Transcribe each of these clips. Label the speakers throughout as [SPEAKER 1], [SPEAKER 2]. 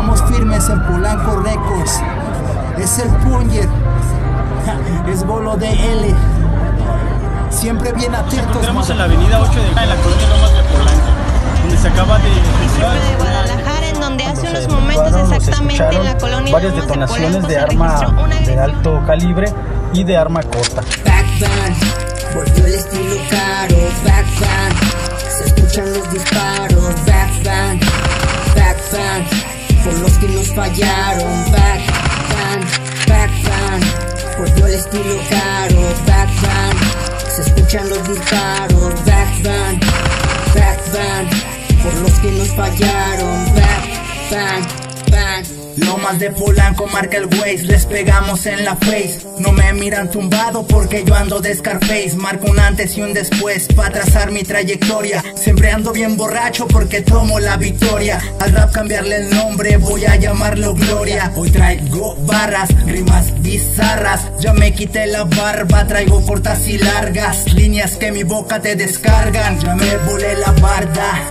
[SPEAKER 1] Estamos firmes en Polanco Records. Es el Punger. Es bolo de L. Siempre bien
[SPEAKER 2] Nos
[SPEAKER 1] atentos.
[SPEAKER 2] encontramos en la avenida 8 de en la colonia Lomas de Polanco, donde se acaba de
[SPEAKER 3] de Guadalajara, en donde hace unos momentos exactamente en la colonia
[SPEAKER 4] varias
[SPEAKER 3] Lomas de
[SPEAKER 4] detonaciones
[SPEAKER 3] Polanco
[SPEAKER 4] de
[SPEAKER 3] se
[SPEAKER 4] arma de alto calibre y de arma corta.
[SPEAKER 5] Estilo caro, back band, se escuchan los disparos, back band, back band, por los que nos fallaron,
[SPEAKER 1] Lomas de Polanco marca el Waze, les pegamos en la face. No me miran tumbado porque yo ando de Scarface. Marco un antes y un después para trazar mi trayectoria. Siempre ando bien borracho porque tomo la victoria. Al rap cambiarle el nombre, voy a llamarlo Gloria. Hoy traigo barras, rimas bizarras. Ya me quité la barba, traigo cortas y largas. Líneas que mi boca te descargan. Ya me volé la barda.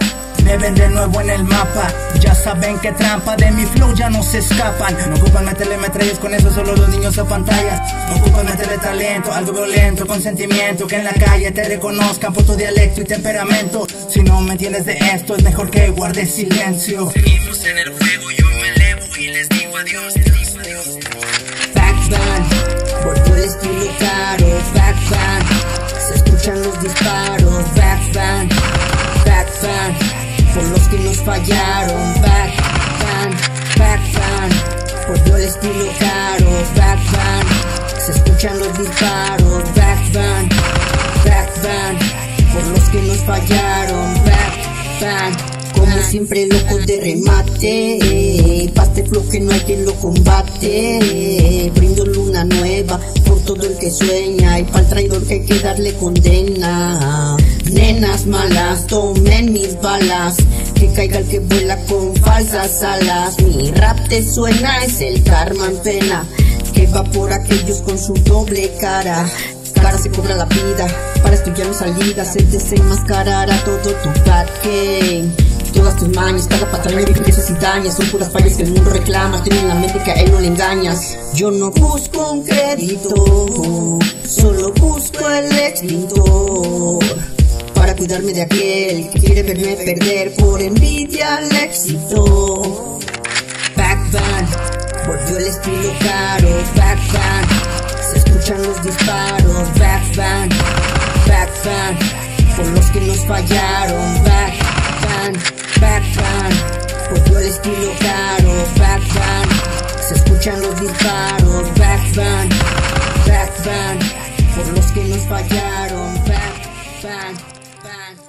[SPEAKER 1] Me ven de nuevo en el mapa. Ya saben que trampa de mi flow ya no se escapan. No ocupan meterle metrallas con eso solo los niños a pantallas Ocupan meterle talento, algo violento Con sentimiento que en la calle te reconozcan Por tu dialecto y temperamento. Si no me entiendes de esto es mejor que guardes silencio. Seguimos en el juego, yo me elevo y les digo adiós
[SPEAKER 5] por los que nos fallaron, back band, back band, volvió el estilo caro, back band, se escuchan los disparos, back band, back band, por los que nos fallaron, back band. Como siempre locos de remate. Paste flow que no hay quien lo combate. Brindo luna nueva por todo el que sueña. Y pa'l traidor que hay que darle condena Nenas malas, tomen mis balas. Que caiga el que vuela con falsas alas. Mi rap te suena, es el karma en pena. Que va por aquellos con su doble cara. Cara se cobra la vida Para esto ya no salida. Se desenmascarará todo tu bad Todas tus mañas, cada patraña que empiezas y dañas. Son puras fallas que el mundo reclama. Tiene en la mente que a él no le engañas. Yo no busco un crédito Solo busco el éxito aquel que quiere verme perder Por envidia al éxito. Back band, volvió el estilo caro, back band, se escuchan los disparos, back band, back band, por los que nos fallaron, back band, back band, volvió el estilo caro, back band, se escuchan los disparos, back band, back band, por los que nos fallaron, back band, band.